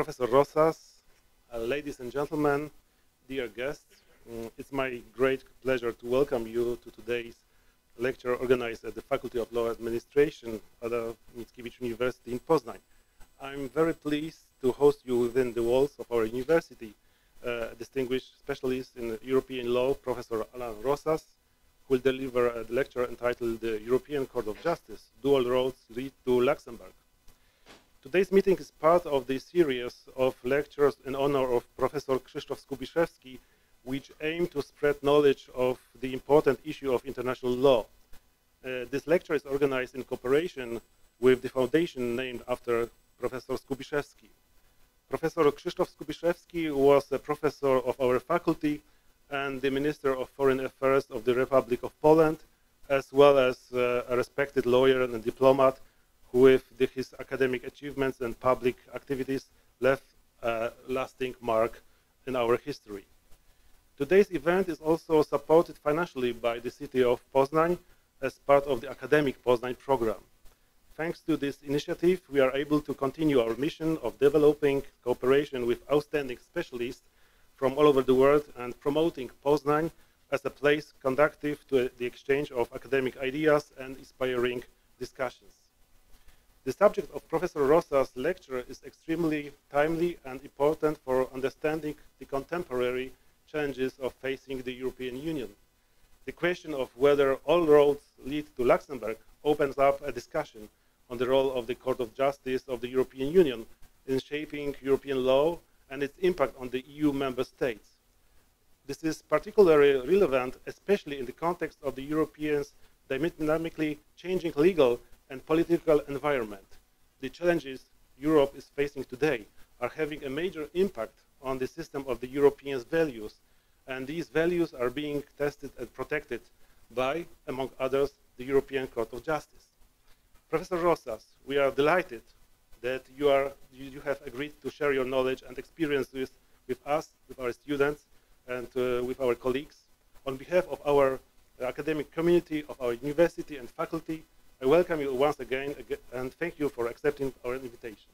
Professor Rosas, uh, ladies and gentlemen, dear guests, um, it's my great pleasure to welcome you to today's lecture organized at the Faculty of Law Administration at the Mickiewicz University in Poznań. I'm very pleased to host you within the walls of our university, uh, distinguished specialist in European law, Professor Allan Rosas, who will deliver a lecture entitled The European Court of Justice, Do All Roads Lead to Luxembourg. Today's meeting is part of the series of lectures in honor of Professor Krzysztof Skubiszewski, which aim to spread knowledge of the important issue of international law. Uh, this lecture is organized in cooperation with the foundation named after Professor Skubiszewski. Professor Krzysztof Skubiszewski was a professor of our faculty and the Minister of Foreign Affairs of the Republic of Poland, as well as uh, a respected lawyer and diplomat who, with the, his academic achievements and public activities, left a lasting mark in our history. Today's event is also supported financially by the city of Poznań as part of the academic Poznań program. Thanks to this initiative, we are able to continue our mission of developing cooperation with outstanding specialists from all over the world and promoting Poznań as a place conducive to the exchange of academic ideas and inspiring discussions. The subject of Professor Rosas' lecture is extremely timely and important for understanding the contemporary challenges of facing the European Union. The question of whether all roads lead to Luxembourg opens up a discussion on the role of the Court of Justice of the European Union in shaping European law and its impact on the EU member states. This is particularly relevant, especially in the context of the Europeans' dynamically changing legal and political environment. The challenges Europe is facing today are having a major impact on the system of the Europeans' values, and these values are being tested and protected by, among others, the European Court of Justice. Professor Rosas, we are delighted that you, are, you have agreed to share your knowledge and experience with, with us, with our students, and uh, with our colleagues. On behalf of our academic community, of our university and faculty, I welcome you once again and thank you for accepting our invitation.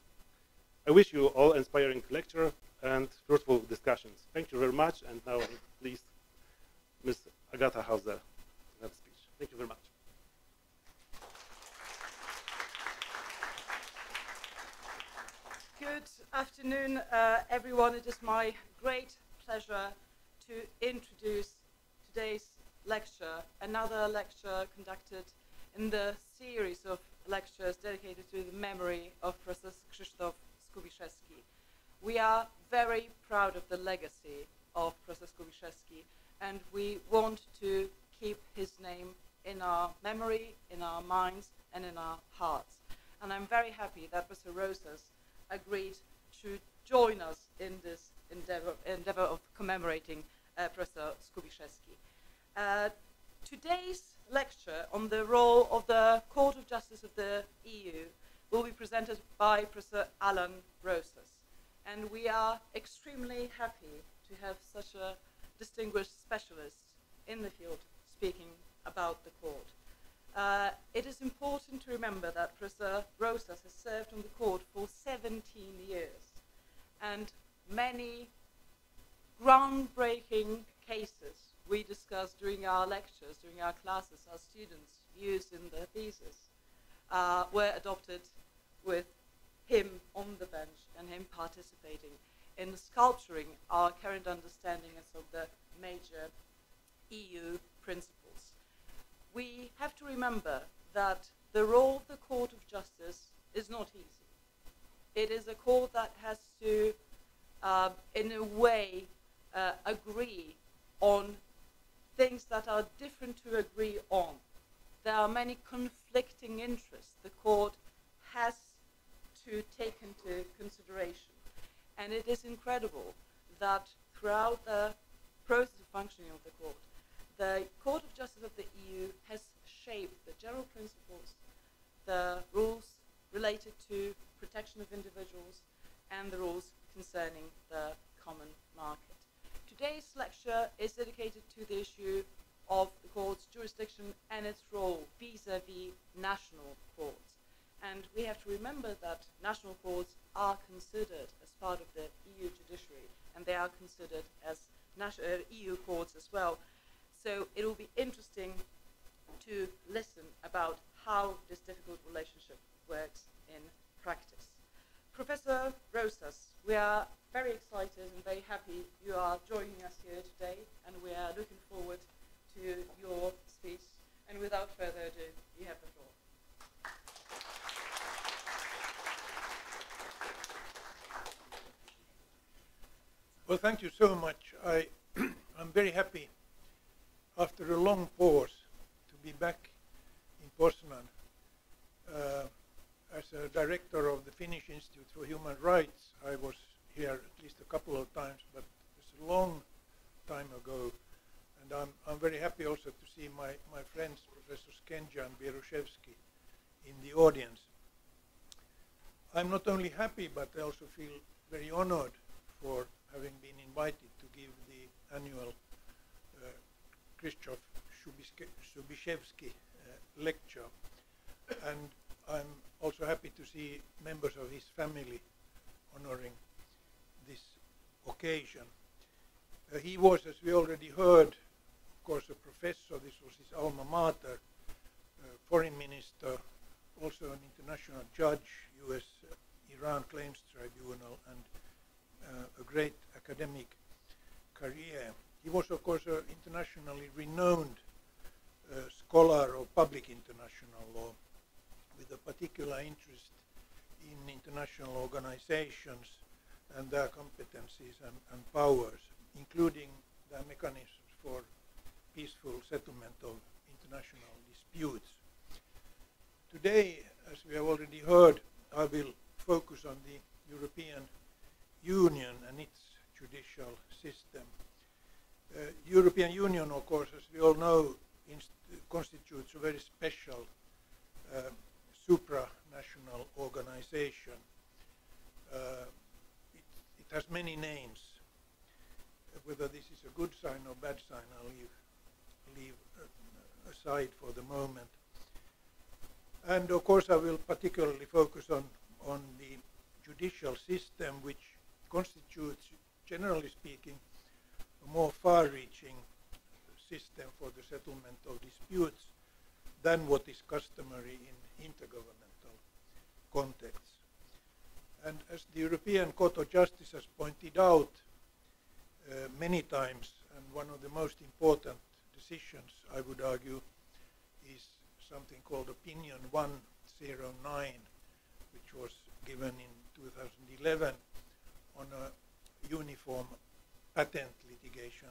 I wish you all inspiring lecture and fruitful discussions. Thank you very much, and now please, Ms. Agatha Hauser, have a speech. Thank you very much. Good afternoon, uh, everyone. It is my great pleasure to introduce today's lecture, another lecture conducted in the series of lectures dedicated to the memory of Professor Krzysztof Skubiszewski. We are very proud of the legacy of Professor Skubiszewski, and we want to keep his name in our memory, in our minds, and in our hearts. And I'm very happy that Professor Rosas agreed to join us in this endeavor, endeavor of commemorating uh, Professor Skubiszewski. Uh, today's lecture on the role of the Court of Justice of the EU will be presented by Professor Allan Rosas. And we are extremely happy to have such a distinguished specialist in the field speaking about the court. Uh, it is important to remember that Professor Rosas has served on the court for 17 years, and many groundbreaking cases we discussed during our lectures, during our classes, our students used in their thesis, uh, were adopted with him on the bench and him participating in sculpturing our current understanding of the major EU principles. We have to remember that the role of the Court of Justice is not easy. It is a court that has to, uh, in a way, uh, agree on things that are different to agree on. There are many conflicting interests the court has to take into consideration. And it is incredible that throughout the process of functioning of the court, the Court of Justice of the EU has shaped the general principles, the rules related to protection of individuals, and the rules concerning the common market. Today's lecture is dedicated to the issue of the court's jurisdiction and its role vis-à-vis -vis national courts. And we have to remember that national courts are considered as part of the EU judiciary, and they are considered as national, uh, EU courts as well. So it will be interesting to listen about how this difficult relationship works in practice. Professor Rosas, we are very excited and very happy you are joining us here today, and we are looking forward to your speech. And without further ado, you have the floor. Well, thank you so much. I, I'm very happy after a long pause to be back in Poznan. Uh, as a director of the Finnish Institute for Human Rights, I was here at least a couple of times, but it's a long time ago. And I'm, I'm very happy also to see my, my friends, Professor Skenja and Bieruszewski, in the audience. I'm not only happy, but I also feel very honored for having been invited to give the annual uh, Krzysztof uh, lecture. And I'm also happy to see members of his family honoring this occasion. Uh, he was, as we already heard, of course, a professor. This was his alma mater, uh, foreign minister, also an international judge, U.S. Uh, Iran Claims Tribunal, and uh, a great academic career. He was, of course, an internationally renowned uh, scholar of public international law with a particular interest in international organizations and their competencies and, and powers, including their mechanisms for peaceful settlement of international disputes. Today, as we have already heard, I will focus on the European Union and its judicial system. Uh, European Union, of course, as we all know, constitutes a very special uh, supranational organization. Uh, it, it, has many names. Whether this is a good sign or bad sign, I'll leave, leave uh, aside for the moment. And of course, I will particularly focus on, on the judicial system, which constitutes, generally speaking, a more far-reaching system for the settlement of disputes than what is customary in intergovernmental contexts. And as the European Court of Justice has pointed out uh, many times, and one of the most important decisions, I would argue, is something called Opinion 109, which was given in 2011 on a uniform patent litigation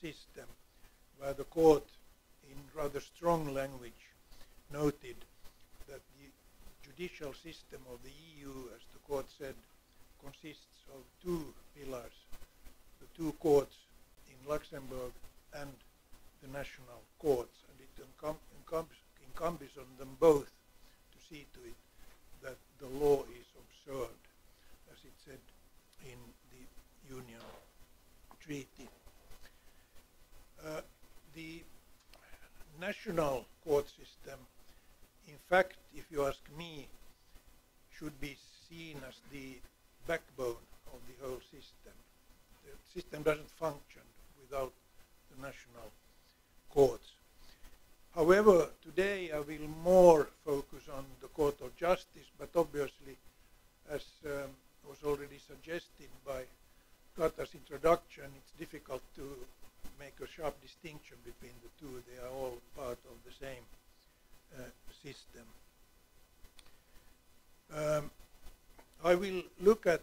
system, where the court, in rather strong language, noted judicial system of the EU, as the court said, consists of two pillars, the two courts in Luxembourg and the national courts, and it encompasses on them both to see to it that the law is observed, as it said in the Union Treaty. Uh, the national court system, in fact, if you ask me, should be seen as the backbone of the whole system. The system doesn't function without the national courts. However, today I will more focus on the Court of Justice, but obviously, as um, was already suggested by Kata's introduction, it's difficult to make a sharp distinction between the two. They are all part of the same uh, system. Um, I will look at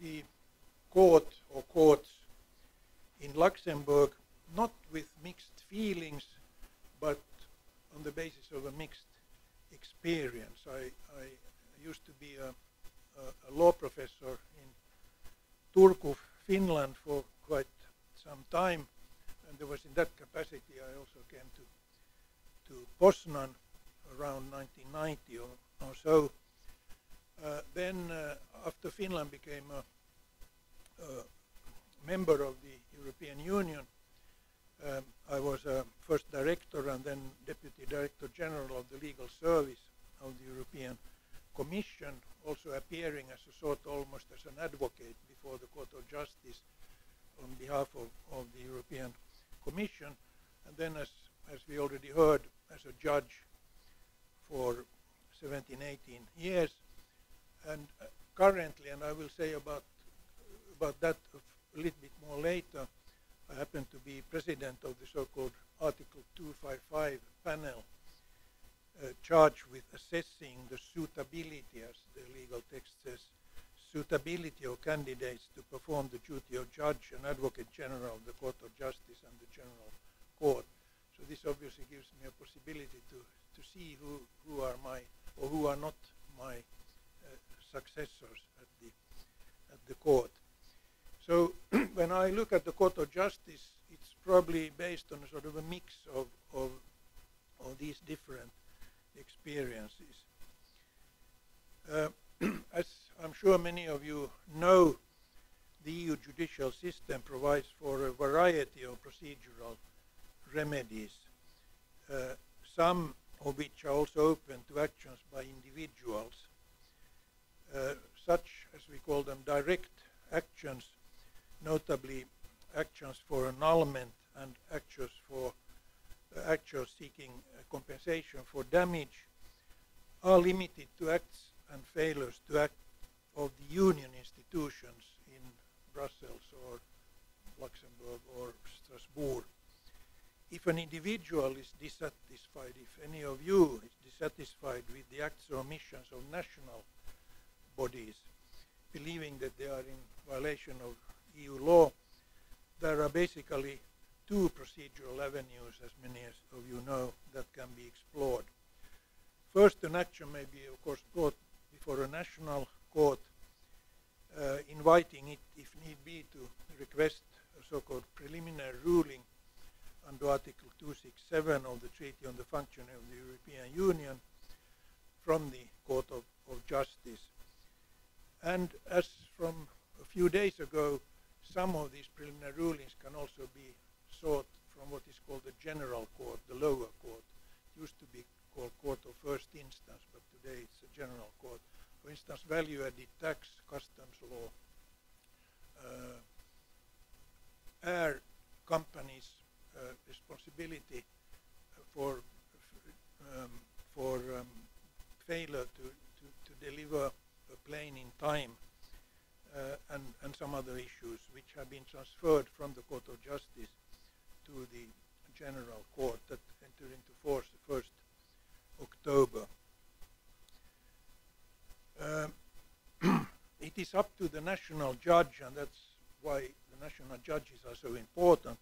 the court or courts in Luxembourg not with mixed feelings, but on the basis of a mixed experience. I, I used to be a, a, a, law professor in Turku, Finland for quite some time, and there was in that capacity I also came to to Poznan around 1990 or, or so. Uh, then uh, after Finland became a, a member of the European Union, um, I was uh, first director and then deputy director general of the legal service of the European Commission, also appearing as a sort almost as an advocate before the Court of Justice on behalf of, of the European Commission, and then as, as we already heard, as a judge for 17, 18 years. And uh, currently, and I will say about, about that a little bit more later, I happen to be president of the so-called Article 255 panel uh, charged with assessing the suitability, as the legal text says, suitability of candidates to perform the duty of judge and advocate general of the Court of Justice and the General Court. So this obviously gives me a possibility to, to see who, who are my, or who are not my uh, successors at the, at the court. So when I look at the Court of Justice, it's probably based on a sort of a mix of, of, of these different experiences. Uh, as I'm sure many of you know, the EU judicial system provides for a variety of procedural remedies, uh, some of which are also open to actions by individuals. Uh, such, as we call them, direct actions, notably actions for annulment and actions for uh, actions seeking uh, compensation for damage, are limited to acts and failures to act of the union institutions in Brussels or Luxembourg or Strasbourg. If an individual is dissatisfied, if any of you is dissatisfied with the acts or omissions of national bodies, believing that they are in violation of EU law, there are basically two procedural avenues, as many of you know, that can be explored. First, an action may be, of course, brought before a national court, uh, inviting it, if need be, to request a so-called preliminary ruling under Article 267 of the Treaty on the Functioning of the European Union from the Court of, of Justice. And as from a few days ago, some of these preliminary rulings can also be sought from what is called the General Court, the lower court. It used to be called Court of First Instance, but today it's a General Court for instance, value-added tax, customs law, uh, air companies' responsibility for um, for um, failure to, to, to, deliver a plane in time uh, and, and some other issues which have been transferred from the Court of Justice to the General Court that entered into force the 1st October. Uh, it is up to the national judge, and that's why the national judges are so important,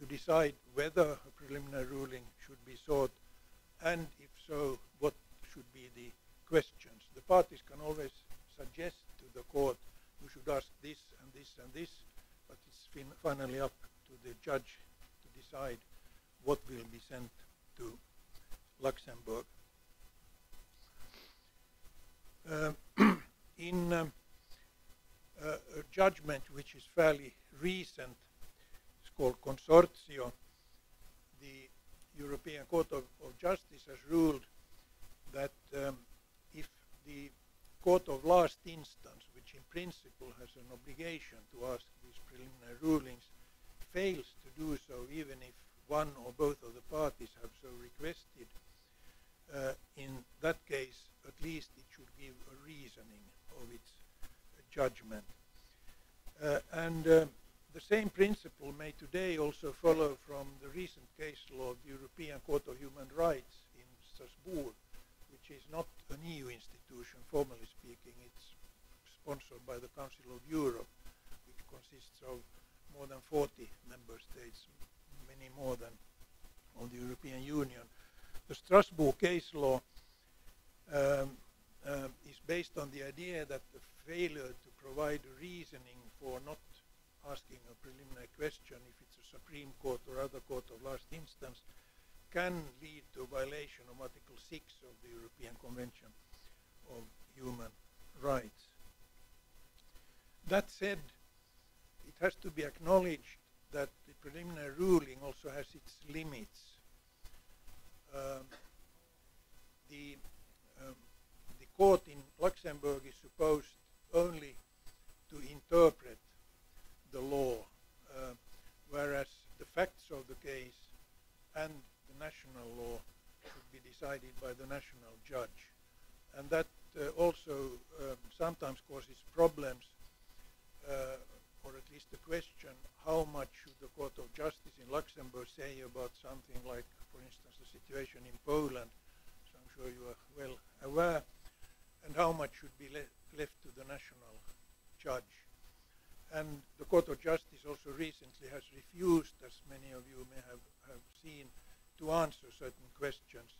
to decide whether a preliminary ruling should be sought, and if so, what should be the questions. The parties can always suggest to the court, you should ask this and this and this, but it's fin finally up to the judge to decide what will be sent to Luxembourg. Uh, in um, uh, a judgment which is fairly recent, called Consorzio, the European Court of, of Justice has ruled that um, if the court of last instance, which in principle has an obligation to ask these preliminary rulings, fails to do so, even if one or both of the parties have so requested, uh, in that case, at least it should give a reasoning of its judgment. Uh, and uh, the same principle may today also follow from the recent case law of the European Court of Human Rights in Strasbourg, which is not an EU institution, formally speaking. It's sponsored by the Council of Europe, which consists of more than 40 member states, many more than of the European Union. The Strasbourg case law um, uh, is based on the idea that the failure to provide reasoning for not asking a preliminary question, if it's a Supreme Court or other court of last instance, can lead to a violation of Article 6 of the European Convention of Human Rights. That said, it has to be acknowledged that the preliminary ruling also has its limits. Um, the um, the court in Luxembourg is supposed only to interpret the law, uh, whereas the facts of the case and the national law should be decided by the national judge. And that uh, also um, sometimes causes problems, uh, or at least the question, how much should the Court of Justice in Luxembourg say about something like, for instance, the situation in Poland, so I'm sure you are well aware, and how much should be le left to the national judge. And the Court of Justice also recently has refused, as many of you may have, have seen, to answer certain questions,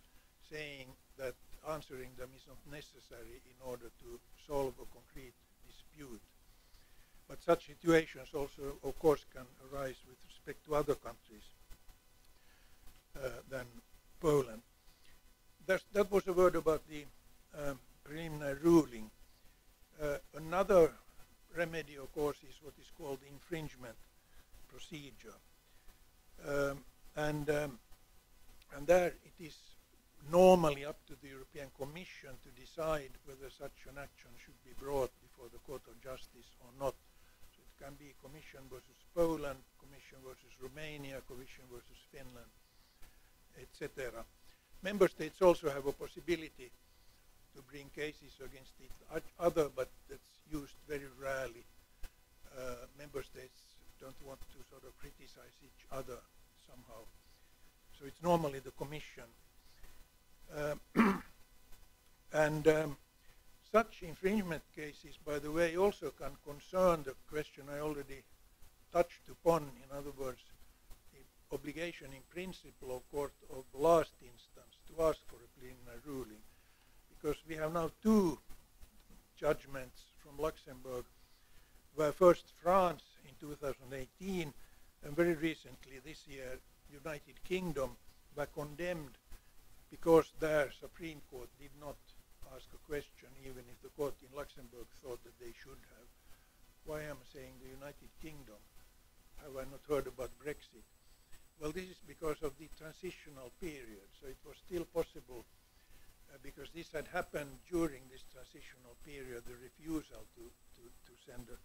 saying that answering them is not necessary in order to solve a concrete dispute. But such situations also, of course, can arise with respect to other countries uh, than Poland. That's, that was a word about the um, preliminary ruling. Uh, another remedy, of course, is what is called infringement procedure. Um, and, um, and there it is normally up to the European Commission to decide whether such an action should be brought before the Court of Justice or not. So it can be Commission versus Poland, Commission versus Romania, Commission versus Finland, etc. Member states also have a possibility to bring cases against each other, but that's used very rarely. Uh, member states don't want to sort of criticize each other somehow. So it's normally the Commission. Um, and um, such infringement cases, by the way, also can concern the question I already touched upon, in other words, the obligation in principle of court of last instance to ask for a preliminary ruling. Because we have now two judgments from Luxembourg, where first France in 2018 and very recently this year United Kingdom were condemned because their Supreme Court did not ask a question even if the court in Luxembourg thought that they should have. Why am I saying the United Kingdom? Have I not heard about Brexit? Well, this is because of the transitional period. So it was still possible because this had happened during this transitional period, the refusal to, to, to send a,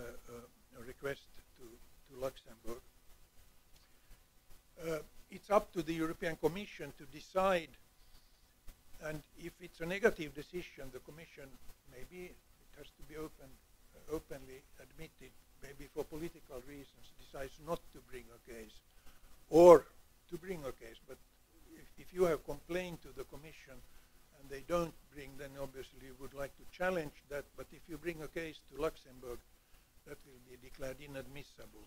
uh, a request to, to Luxembourg. Uh, it's up to the European Commission to decide, and if it's a negative decision, the Commission maybe it has to be open, uh, openly admitted, maybe for political reasons, decides not to bring a case, or to bring a case, but if, you have complained to the Commission and they don't bring, then obviously you would like to challenge that. But if you bring a case to Luxembourg, that will be declared inadmissible.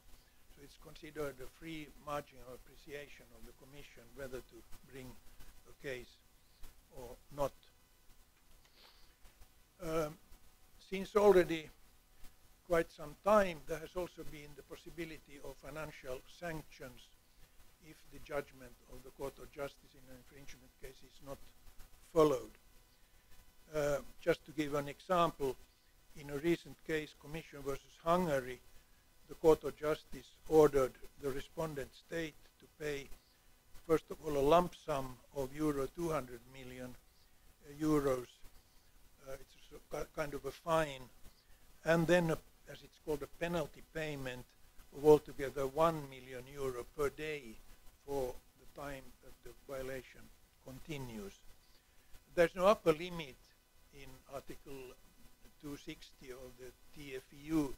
So it's considered a free margin of appreciation of the Commission whether to bring a case or not. Um, since already quite some time, there has also been the possibility of financial sanctions if the judgment of the Court of Justice in an infringement case is not followed. Uh, just to give an example, in a recent case, Commission versus Hungary, the Court of Justice ordered the respondent state to pay, first of all, a lump sum of euro 200 million uh, euros. Uh, it's a kind of a fine, and then, a, as it's called, a penalty payment of altogether 1 million euro per day for the time that the violation continues. There's no upper limit in Article 260 of the TFEU.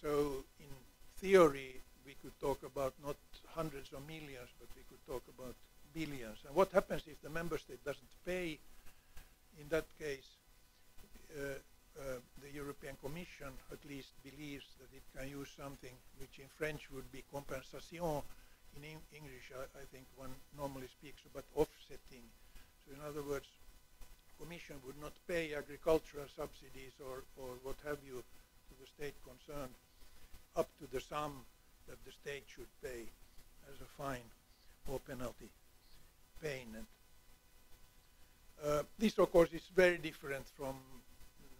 So in theory, we could talk about not hundreds of millions, but we could talk about billions. And what happens if the member state doesn't pay? In that case, uh, uh, the European Commission at least believes that it can use something which in French would be compensation, in English, I, I, think one normally speaks about offsetting. So in other words, Commission would not pay agricultural subsidies or, or what have you to the state concerned up to the sum that the state should pay as a fine or penalty payment. Uh, this, of course, is very different from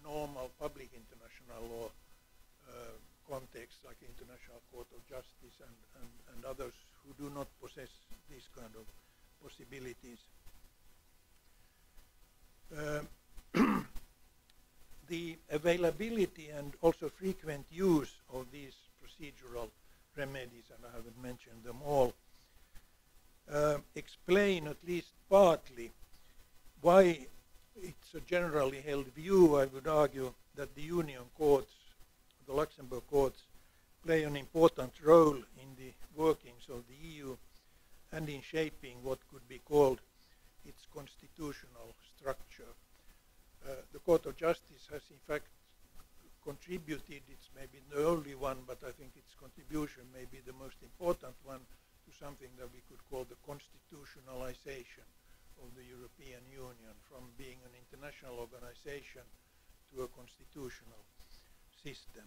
normal public international law uh, context like International Court of Justice and, and, and others who do not possess these kind of possibilities. Uh, availability and also frequent use of these procedural remedies, and I haven't mentioned them all, uh, explain at least partly why it's a generally held view, I would argue, that the union courts, the Luxembourg courts, play an important role in the workings of the EU and in shaping what could be called its constitutional structure. Uh, the Court of Justice has in fact contributed, it's maybe the only one, but I think its contribution may be the most important one to something that we could call the constitutionalization of the European Union from being an international organization to a constitutional system.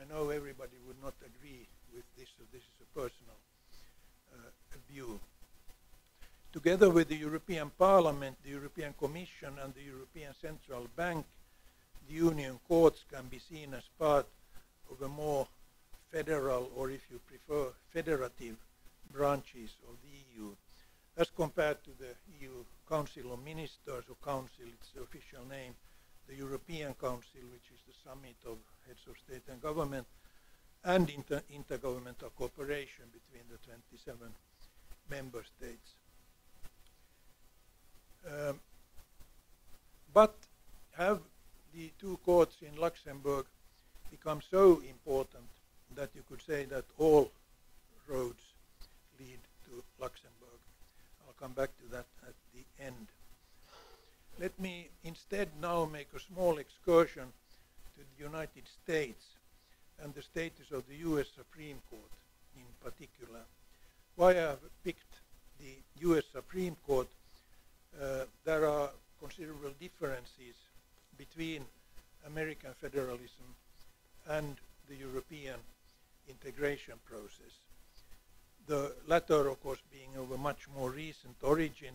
I know everybody would not agree with this, so this is a personal uh, view. Together with the European Parliament, the European Commission and the European Central Bank, the Union courts can be seen as part of a more federal, or if you prefer, federative branches of the EU, as compared to the EU Council of Ministers, or Council, its the official name, the European Council, which is the summit of heads of state and government, and inter intergovernmental cooperation between the 27 member states. Um, but have the two courts in Luxembourg become so important that you could say that all roads lead to Luxembourg. I'll come back to that at the end. Let me instead now make a small excursion to the United States and the status of the US Supreme Court in particular. Why I have picked the US Supreme Court, uh, there are considerable differences between American federalism and the European integration process. The latter, of course, being of a much more recent origin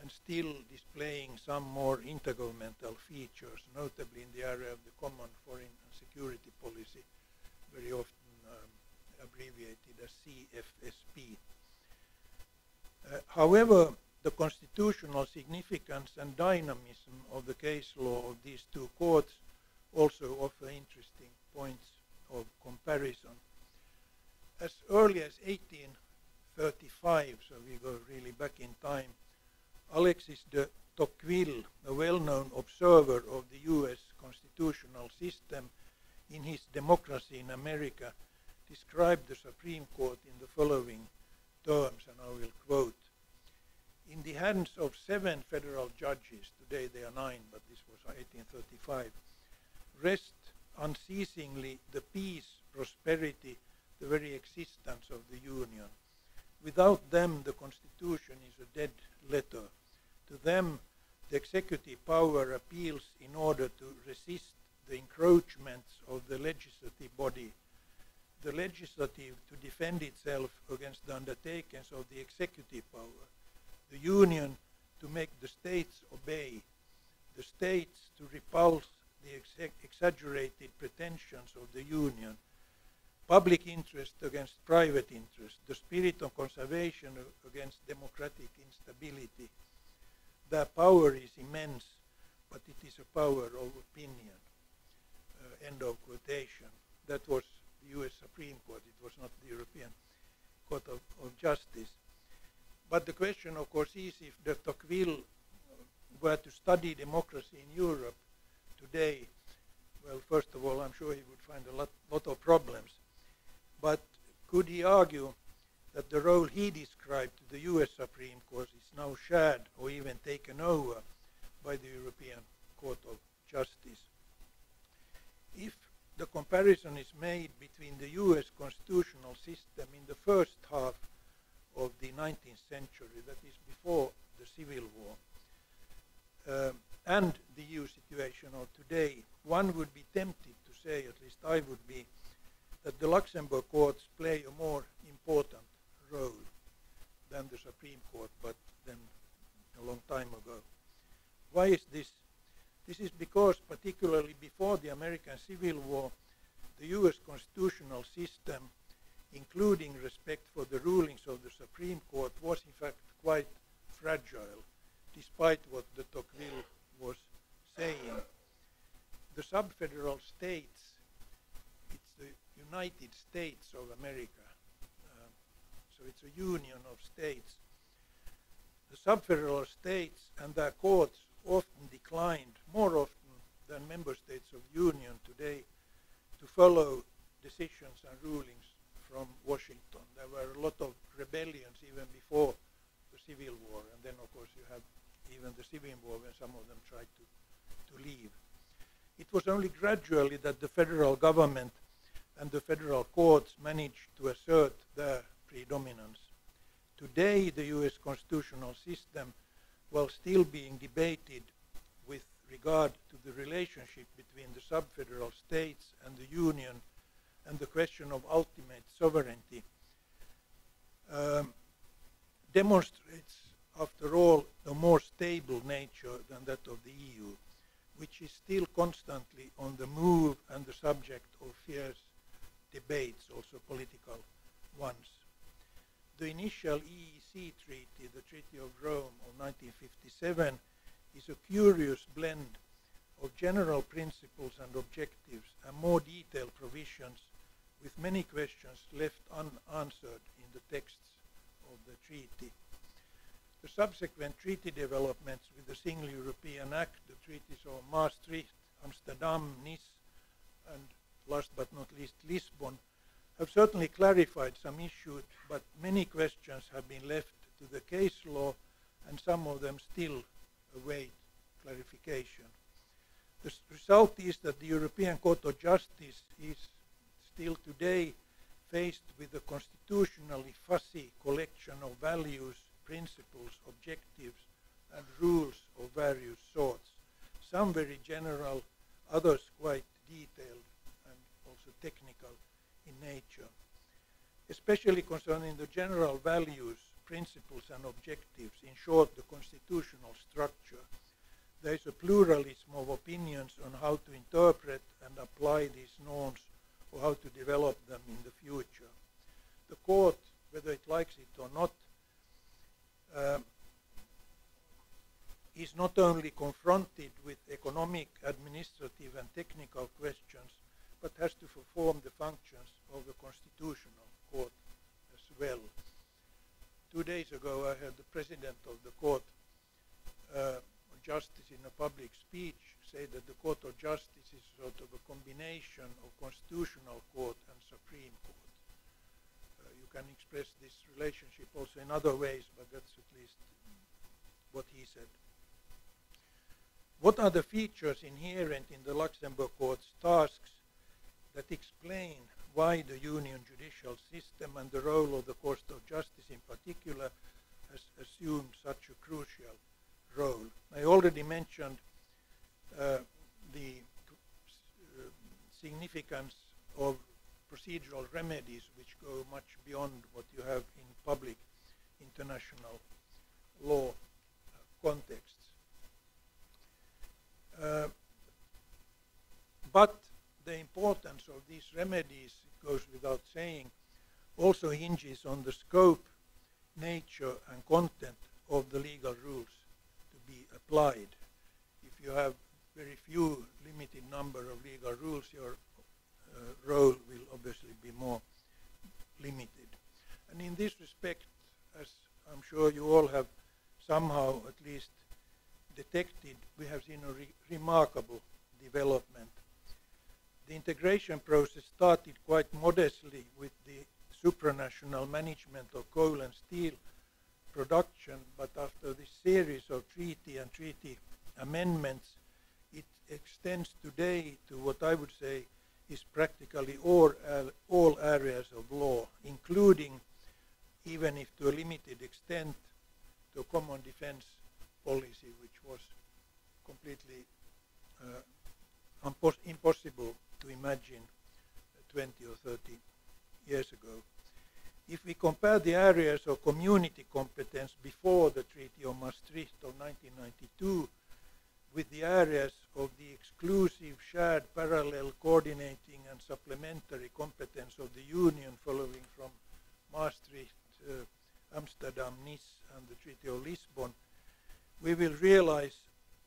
and still displaying some more intergovernmental features, notably in the area of the common foreign and security policy, very often um, abbreviated as CFSP. Uh, however, the constitutional significance and dynamism of the case law of these two courts also offer interesting points of comparison. As early as 1835, so we go really back in time, Alexis de Tocqueville, a well-known observer of the U.S. constitutional system, in his Democracy in America, described the Supreme Court in the following terms, and I will quote, in the hands of seven federal judges, today they are nine, but this was 1835, rest unceasingly the peace, prosperity, the very existence of the Union. Without them, the Constitution is a dead letter. To them, the executive power appeals in order to resist the encroachments of the legislative body. The legislative to defend itself against the undertakings of the executive power the Union to make the states obey, the states to repulse the ex exaggerated pretensions of the Union, public interest against private interest, the spirit of conservation against democratic instability. Their power is immense, but it is a power of opinion. Uh, end of quotation. That was the US Supreme Court, it was not the European Court of, of Justice. But the question, of course, is if de Tocqueville were to study democracy in Europe today, well, first of all, I'm sure he would find a lot, lot of problems. But could he argue that the role he described to the US Supreme Court is now shared or even taken over by the European Court of Justice? If the comparison is made between the US constitutional system in the first half of the 19th century, that is before the Civil War, uh, and the EU situation of today, one would be tempted to say, at least I would be, that the Luxembourg courts play a more important role than the Supreme Court, but then a long time ago. Why is this? This is because, particularly before the American Civil War, the US constitutional system including respect for the rulings of the Supreme Court, was in fact quite fragile, despite what de Tocqueville was saying. the sub-federal states, the United States of America. Um, so it's a union of states. The sub-federal states and their courts often declined, more often than member states of union today, to follow decisions and rulings from Washington. There were a lot of rebellions even before the Civil War, and then of course you have even the Civil War when some of them tried to, to leave. It was only gradually that the federal government and the federal courts managed to assert their predominance. Today, the US constitutional system, while still being debated with regard to the relationship between the sub-federal states and the Union and the question of ultimate sovereignty, um, demonstrates, after all, a more stable nature than that of the EU which is still constantly on the move and the subject of fierce debates, also political ones. The initial EEC treaty, the Treaty of Rome of 1957, is a curious blend of general principles and objectives and more detailed provisions with many questions left unanswered in the texts of the treaty. The subsequent treaty developments with the Single European Act, the treaties of Maastricht, Amsterdam, Nice, and last but not least Lisbon, have certainly clarified some issues, but many questions have been left to the case law, and some of them still await clarification. The result is that the European Court of Justice is still today faced with a constitutionally fuzzy collection of values principles, objectives, and rules of various sorts. Some very general, others quite detailed technical in nature. Especially concerning the general values, principles, and objectives, in short, the constitutional structure, there is a pluralism of opinions on how to interpret and apply these norms or how to develop them in the future. The court, whether it likes it or not, uh, is not only confronted with economic, administrative, and technical questions, but has to perform the functions of the constitutional court as well. Two days ago, I heard the president of the court uh, of justice in a public speech say that the court of justice is sort of a combination of constitutional court and supreme court You can express this relationship also in other ways, but that's at least what he said. What are the features inherent in the Luxembourg Court's tasks that explain why the Union judicial system and the role of the Court of Justice in particular has assumed such a crucial role? I already mentioned uh, the uh, significance of procedural remedies which go much beyond what you have in public international law uh, contexts. Uh, but the importance of these remedies, it goes without saying, also hinges on the scope, nature, and content of the legal rules to be applied. If you have very few limited number of legal rules, your uh, role will obviously be more limited. And in this respect, as I'm sure you all have somehow at least detected, we have seen a re remarkable development. The integration process started quite modestly with the supranational management of coal and steel production, but after this series of treaty and treaty amendments, it extends today to what I would say is practically all, uh, all areas of law, including, even if to a limited extent, the common defense policy, which was completely uh, impossible to imagine 20 or 30 years ago. If we compare the areas of community competence before the Treaty of Maastricht of 1992 with the areas of the exclusive, shared, parallel, coordinating and supplementary competence of the Union following from Maastricht, uh, Amsterdam, Nice and the Treaty of Lisbon, we will realize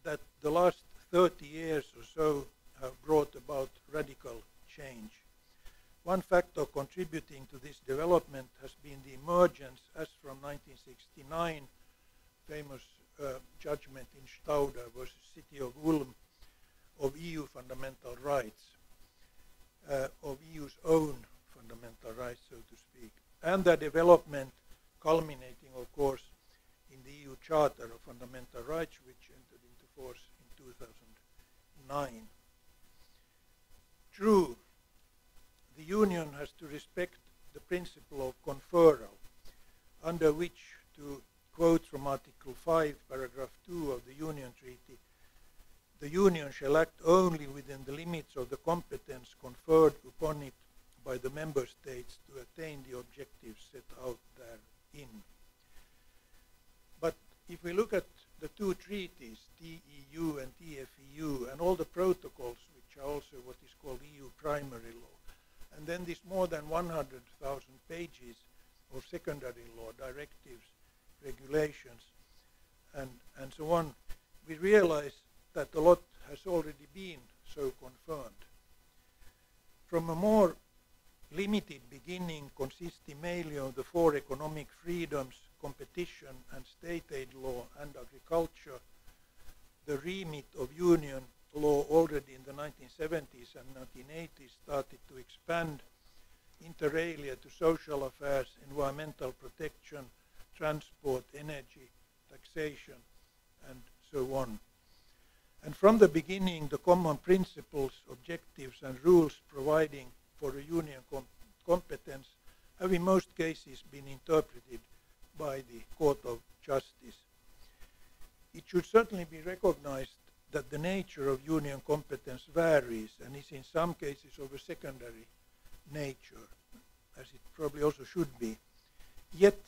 that the last 30 years or so have brought about radical change. One factor contributing to this development has been the emergence, as from 1969, famous uh, judgment in Stauder versus City of Ulm, of EU fundamental rights, uh, of EU's own fundamental rights, so to speak, and the development culminating, of course, in the EU Charter of Fundamental Rights, which entered into force in 2009. True, the Union has to respect the principle of conferral, under which, to quote from Article 5, paragraph 2 of the Union Treaty, the Union shall act only within the limits of the competence conferred upon it by the Member States to attain the objectives set out therein. But if we look at the two treaties, TEU and TFEU, and all the protocols, which are also what is called EU primary law, and then this more than 100,000 pages of secondary law, directives, regulations, and, and so on, we realize that a lot has already been so confirmed. From a more limited beginning consisting mainly of the four economic freedoms, competition and state aid law and agriculture, the remit of union law already in the 1970s and 1980s started to expand inter alia to social affairs, environmental protection, transport, energy, taxation, and so on. And from the beginning, the common principles, objectives, and rules providing for a union com competence have in most cases been interpreted by the Court of Justice. It should certainly be recognized that the nature of union competence varies and is in some cases of a secondary nature, as it probably also should be. Yet,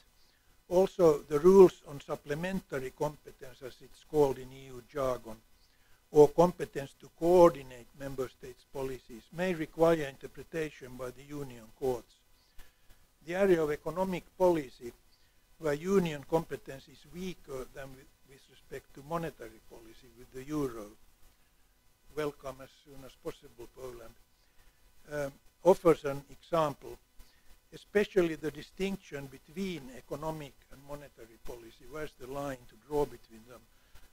also the rules on supplementary competence, as it's called in EU jargon, or competence to coordinate member states' policies may require interpretation by the union courts. The area of economic policy, where union competence is weaker than with, with respect to monetary policy with the euro, welcome as soon as possible Poland, um, offers an example, especially the distinction between economic and monetary policy. Where's the line to draw between them?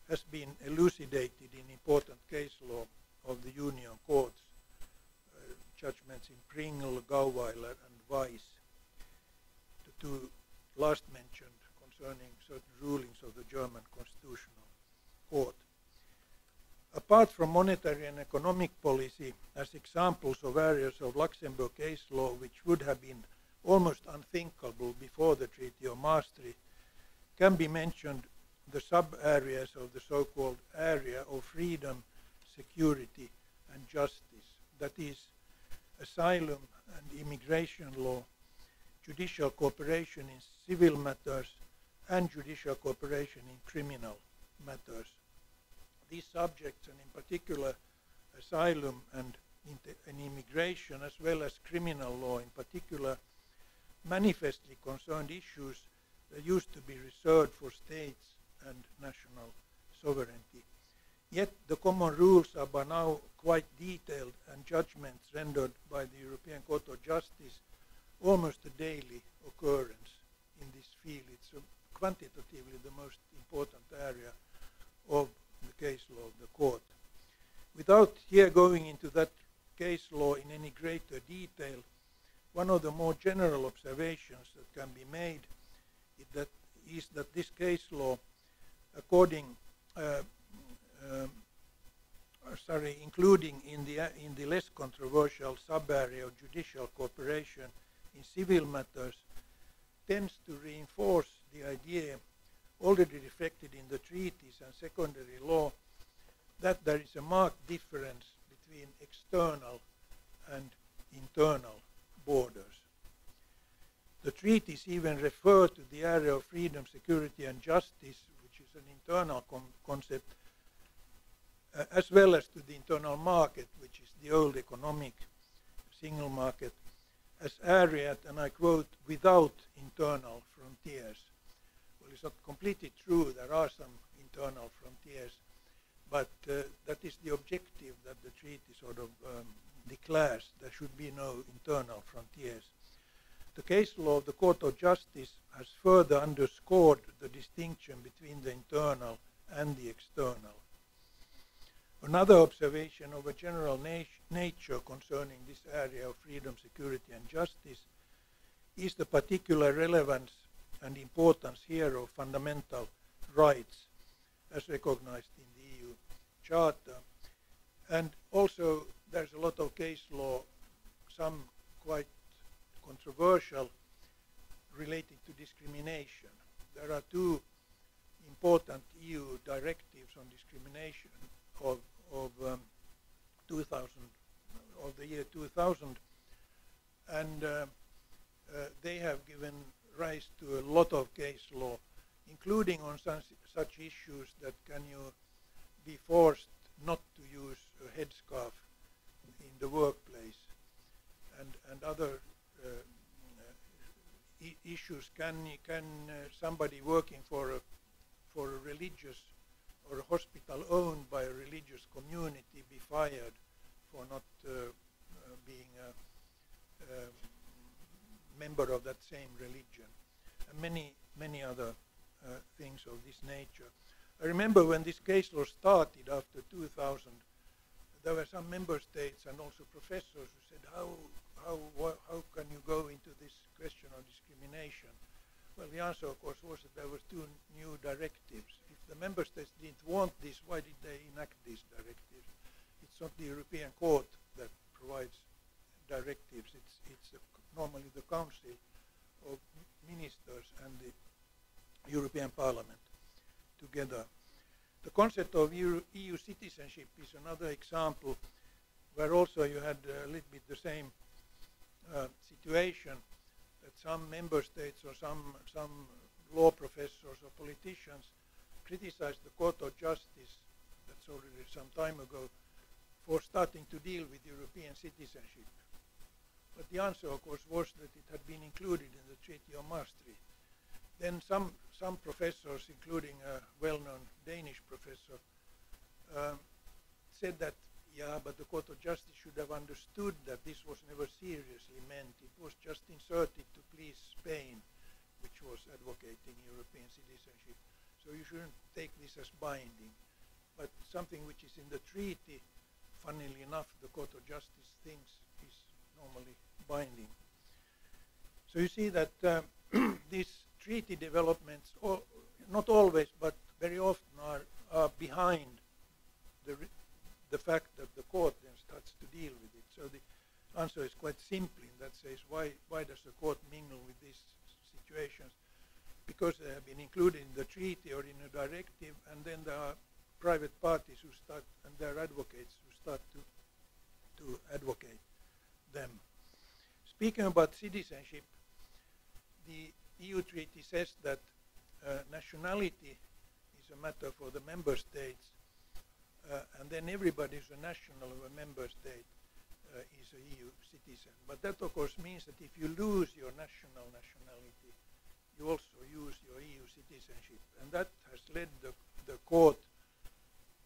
has been elucidated in important case law of the Union courts, uh, judgments in Pringle, Gauweiler, and Weiss, two last mentioned concerning certain rulings of the German Constitutional Court. Apart from monetary and economic policy, as examples of areas of Luxembourg case law which would have been almost unthinkable before the Treaty of Maastricht, can be mentioned the sub-areas of the so-called area of freedom, security, and justice. That is, asylum and immigration law, judicial cooperation in civil matters, and judicial cooperation in criminal matters. These subjects, and in particular asylum and, and immigration, as well as criminal law in particular, manifestly concerned issues that used to be reserved for states and national sovereignty. Yet the common rules are by now quite detailed and judgments rendered by the European Court of Justice almost a daily occurrence in this field. It's quantitatively the most important area of the case law of the court. Without here going into that case law in any greater detail, one of the more general observations that can be made is that, is that this case law according, uh, um, sorry, including in the, in the less controversial sub-area of judicial cooperation in civil matters, tends to reinforce the idea already reflected in the treaties and secondary law that there is a marked difference between external and internal borders. The treaties even refer to the area of freedom, security, and justice which is an internal concept, uh, as well as to the internal market, which is the old economic single market, as area, and I quote, without internal frontiers. Well, it's not completely true. There are some internal frontiers, but uh, that is the objective that the treaty sort of um, declares. There should be no internal frontiers. the case law of the Court of Justice has further underscored the distinction between the internal and the external. Another observation of a general nat nature concerning this area of freedom, security and justice is the particular relevance and importance here of fundamental rights as recognized in the EU Charter. And also there's a lot of case law, some quite controversial, relating to discrimination. There are two important EU directives on discrimination of, of um, 2000, of the year 2000, and uh, uh, they have given rise to a lot of case law, including on such, such issues that can you be forced not to use a headscarf in the workplace, and, and other uh, issues. Can can uh, somebody working for a for a religious or a hospital owned by a religious community be fired for not uh, uh, being a, a, member of that same religion? And many many other uh, things of this nature. I remember when this case law started after 2000, there were some member states and also professors who said, how how, how can you go into this question of discrimination? Well, the answer, of course, was that there were two new directives. If the member states didn't want this, why did they enact these directives? It's not the European Court that provides directives. It's, it's normally the Council of Ministers and the European Parliament together. The concept of EU, EU citizenship is another example where also you had a little bit the same uh, situation that some member states or some, some law professors or politicians criticized the Court of Justice, that's already some time ago, for starting to deal with European citizenship. But the answer, of course, was that it had been included in the Treaty of Maastricht. Then some, some professors, including a well-known Danish professor, uh, said that yeah, but the Court of Justice should have understood that this was never seriously meant. It was just inserted to please Spain, which was advocating European citizenship. So you shouldn't take this as binding. But something which is in the treaty, funnily enough, the Court of Justice thinks is normally binding. So you see that uh, these treaty developments, not always, but very often are, are behind the the fact that the court then starts to deal with it. So the answer is quite simple in that says why why does the court mingle with these situations? Because they have been included in the treaty or in a directive, and then there are private parties who start and their advocates who start to to advocate them. Speaking about citizenship, the EU treaty says that uh, nationality is a matter for the member states and then everybody is a national of a member state uh, is a EU citizen. But that of course means that if you lose your national nationality, you also use your EU citizenship. And that has led the, the court,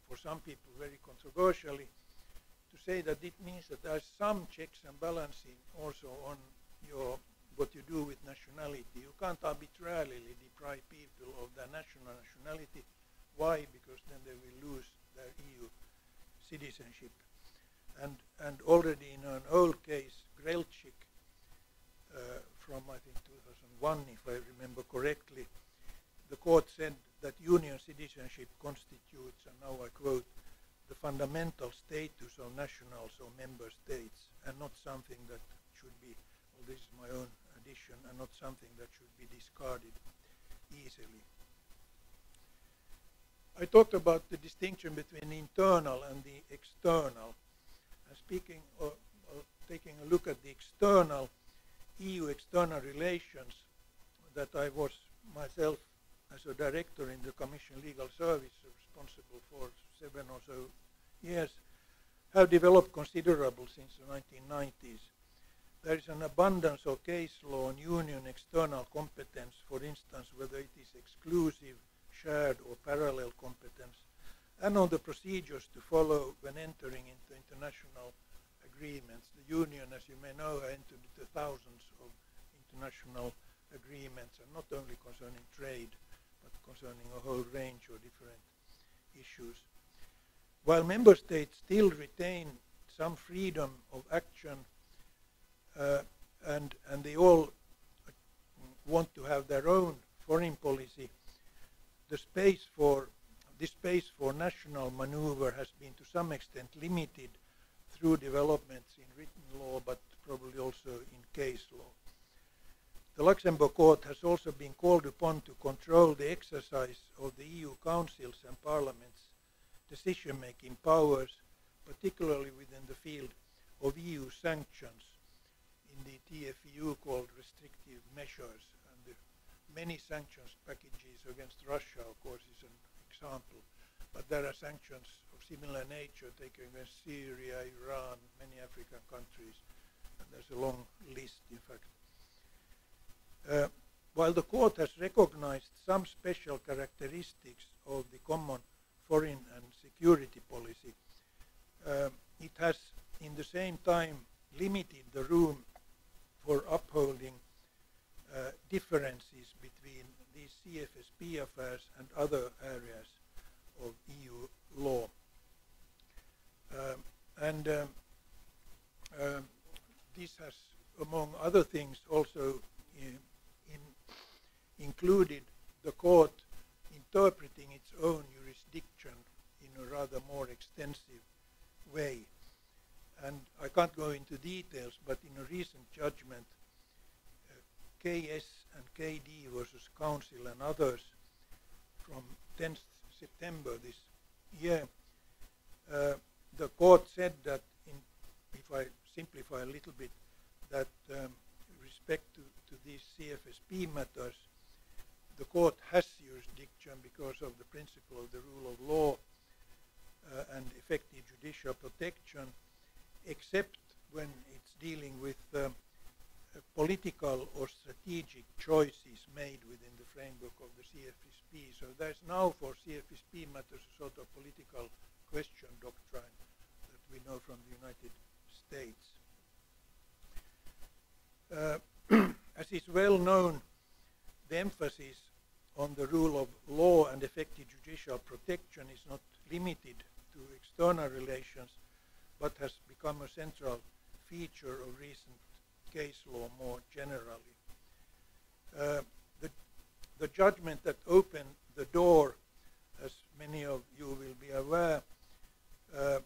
for some people very controversially, to say that it means that there's some checks and balancing also on your what you do with nationality. You can't arbitrarily deprive people of their national nationality. Why? Because then they will lose their EU citizenship. And, and already in an old case, Grzelczyk, uh, from I think 2001, if I remember correctly, the court said that union citizenship constitutes, and now I quote, the fundamental status of nationals or member states, and not something that should be, well, this is my own addition, and not something that should be discarded easily. I talked about the distinction between internal and the external. And speaking or, or taking a look at the external EU external relations that I was myself as a director in the Commission Legal Service responsible for seven or so years have developed considerable since the 1990s. There is an abundance of case law on union external competence, for instance, whether it is exclusive shared or parallel competence, and on the procedures to follow when entering into international agreements. The Union, as you may know, entered into thousands of international agreements, and not only concerning trade, but concerning a whole range of different issues. While member states still retain some freedom of action, uh, and and they all want to have their own foreign policy, the space for this space for national maneuver has been to some extent limited through developments in written law, but probably also in case law. The Luxembourg Court has also been called upon to control the exercise of the EU Council's and Parliament's decision-making powers, particularly within the field of EU sanctions in the TFEU called restrictive measures. Many sanctions packages against Russia, of course, is an example. But there are sanctions of similar nature taken against Syria, Iran, many African countries, and there's a long list, in fact. Uh, while the court has recognized some special characteristics of the common foreign and security policy, uh, it has in the same time limited the room for upholding differences between these CFSP affairs and other areas of EU law. Um, and um, um, this has, among other things, also in, in included the court interpreting its own jurisdiction in a rather more extensive way. And I can't go into details, but in a recent judgment, uh, KS and KD versus Council and others from 10th September this year, uh, the court said that, in, if I simplify a little bit, that um, respect to, to these CFSP matters, the court has jurisdiction because of the principle of the rule of law uh, and effective judicial protection, except when it's dealing with um, political or strategic choices made within the framework of the CFSP. So there's now for CFSP matters a sort of political question doctrine that we know from the United States. Uh, as is well known, the emphasis on the rule of law and effective judicial protection is not limited to external relations, but has become a central feature of recent case law more generally. Uh, the, the judgment that opened the door, as many of you will be aware, uh,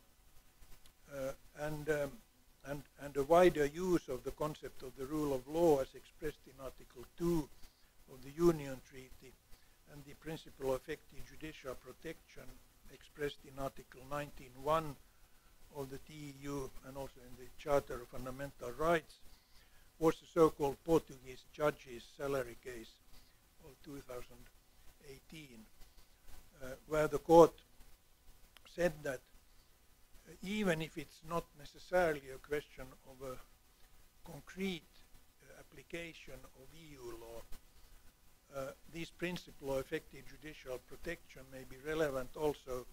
uh, and, um, and, and a wider use of the concept of the rule of law as expressed in Article 2 of the Union Treaty and the principle of effective judicial protection expressed in Article 19.1 of the TEU and also in the Charter of Fundamental Rights was the so-called Portuguese judge's salary case of 2018, uh, where the court said that uh, even if it's not necessarily a question of a concrete uh, application of EU law, uh, this principle of effective judicial protection may be relevant also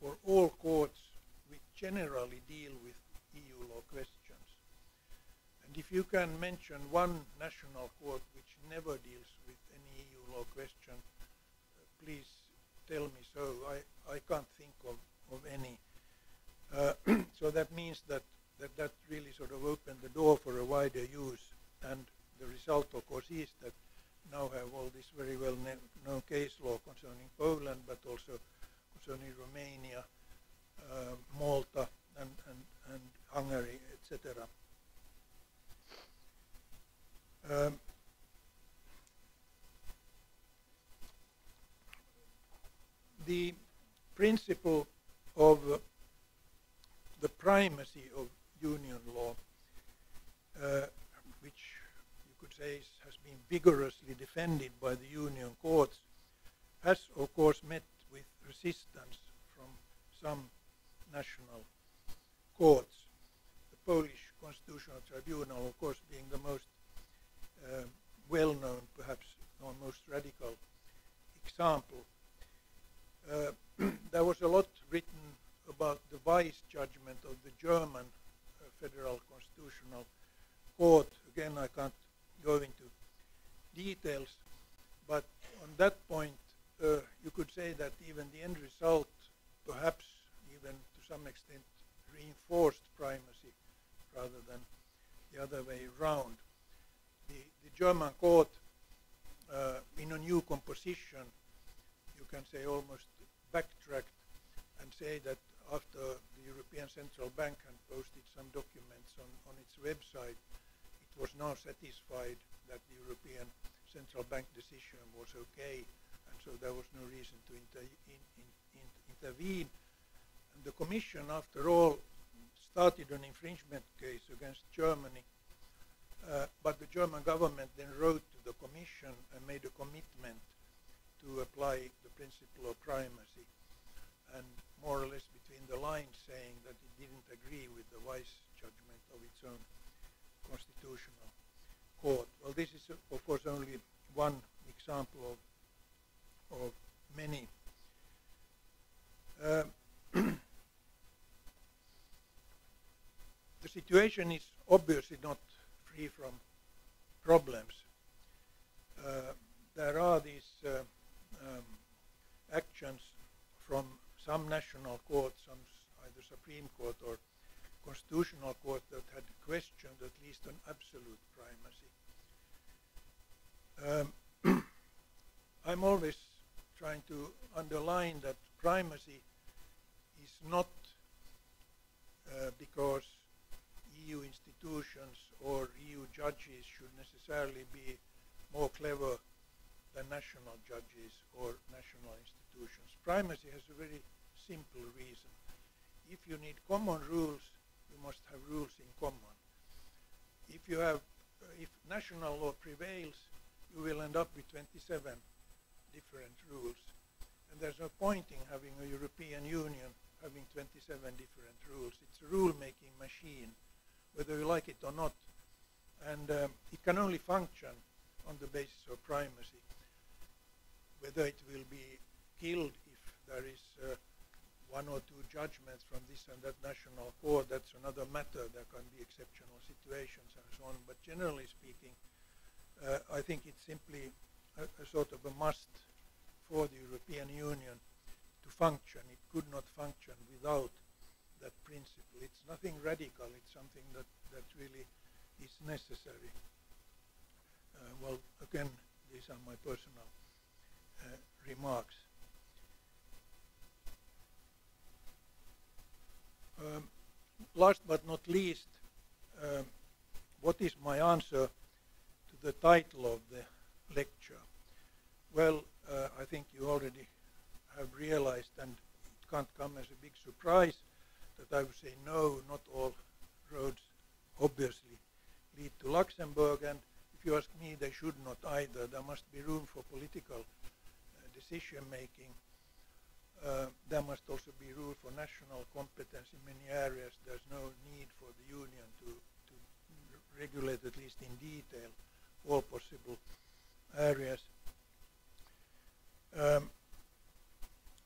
for all courts which generally deal with EU law questions. If you can mention one national court which never deals with any EU law question, uh, please tell me so. I, I can't think of, of any. Uh, so that means that, that that really sort of opened the door for a wider use. And the result, of course, is that now have all this very well known case law concerning Poland, but also concerning Romania, uh, Malta, and, and, and Hungary, etc. Um, the principle of the primacy of union law, uh, which you could say has been vigorously defended by the union courts, has of course met with resistance from some national courts. The Polish Constitutional Tribunal, of course, being the most uh, well-known, perhaps or most radical example. Uh, there was a lot written about the Weiss judgment of the German uh, Federal Constitutional Court. Again, I can't go into details, but on that point, uh, you could say that even the end result, perhaps even to some extent, reinforced primacy rather than the other way around. The, the German court, uh, in a new composition, you can say almost backtracked and say that after the European Central Bank had posted some documents on, on its website, it was now satisfied that the European Central Bank decision was okay, and so there was no reason to inter in, in, in, intervene. And the Commission, after all, started an infringement case against Germany, uh, but the German government then wrote to the Commission and made a commitment to apply the principle of primacy, and more or less between the lines saying that it didn't agree with the Weiss judgment of its own constitutional court. Well, this is, of course, only one example of, of many. Uh, the situation is obviously not free from problems. Uh, there are these uh, um, actions from some national courts, some either Supreme Court or Constitutional Court that had questioned at least an absolute primacy. Um, I'm always trying to underline that primacy is not uh, because EU institutions or EU judges should necessarily be more clever than national judges or national institutions. Primacy has a very simple reason. If you need common rules, you must have rules in common. If you have, uh, if national law prevails, you will end up with 27 different rules. And there's no point in having a European Union having 27 different rules. It's a rule-making machine whether you like it or not. And um, it can only function on the basis of primacy. Whether it will be killed if there is uh, one or two judgments from this and that national court, that's another matter. There can be exceptional situations and so on. But generally speaking, uh, I think it's simply a, a, sort of a must for the European Union to function. It could not function without that principle. It's nothing radical. It's something that, that really is necessary. Uh, well, again, these are my personal uh, remarks. Um, last but not least, um, what is my answer to the title of the lecture? Well, uh, I think you already have realized, and it can't come as a big surprise, that I would say no, not all roads obviously lead to Luxembourg, and if you ask me, they should not either. There must be room for political uh, decision making. Uh, there must also be room for national competence in many areas. There's no need for the union to, to regulate, at least in detail, all possible areas. Um,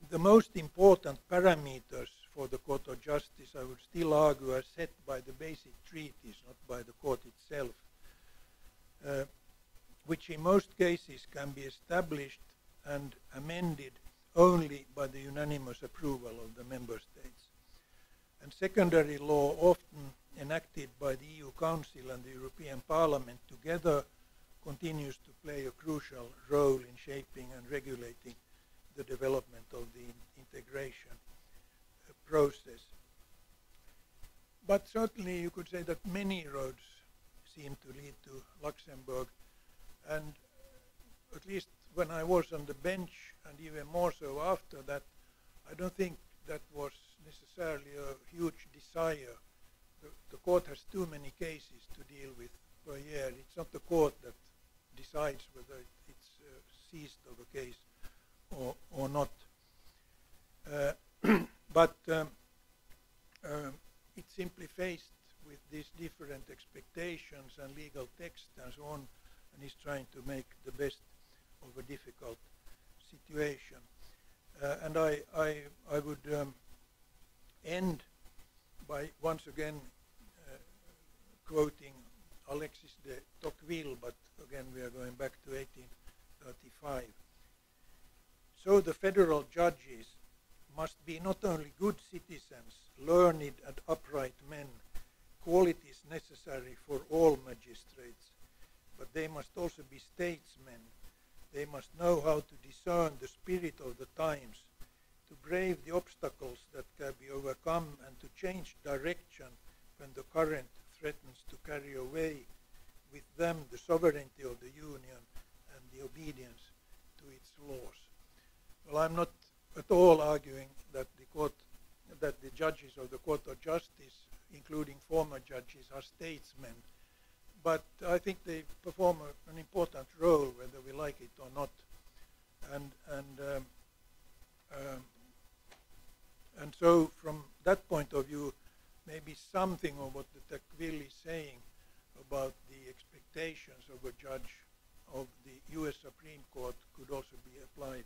the most important parameters for the Court of Justice, I would still argue, are set by the basic treaties, not by the court itself, uh, which in most cases can be established and amended only by the unanimous approval of the member states. And secondary law, often enacted by the EU Council and the European Parliament together, continues to play a crucial role in shaping and regulating the development of the integration process. But certainly you could say that many roads seem to lead to Luxembourg and at least when I was on the bench and even more so after that, I don't think that was necessarily a huge desire. The, the court has too many cases to deal with per year. It's not the court that decides whether it's uh, seized of a case or, or not. Uh, but um, um, it's simply faced with these different expectations and legal texts and so on, and is trying to make the best of a difficult situation. Uh, and I, I, I would um, end by once again uh, quoting Alexis de Tocqueville, but again we are going back to 1835. So the federal judges must be not only good citizens, learned and upright men, qualities necessary for all magistrates, but they must also be statesmen. They must know how to discern the spirit of the times, to brave the obstacles that can be overcome and to change direction when the current threatens to carry away with them the sovereignty of the Union and the obedience to its laws. Well, I'm not at all arguing that the court, that the judges of the Court of Justice, including former judges, are statesmen, but I think they perform a, an important role, whether we like it or not. And and um, um, and so, from that point of view, maybe something of what the Tocqueville is saying about the expectations of a judge of the U.S. Supreme Court could also be applied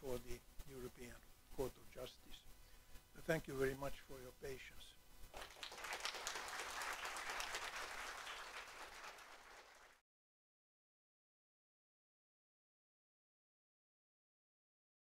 for the European Court of Justice. Uh, thank you very much for your patience.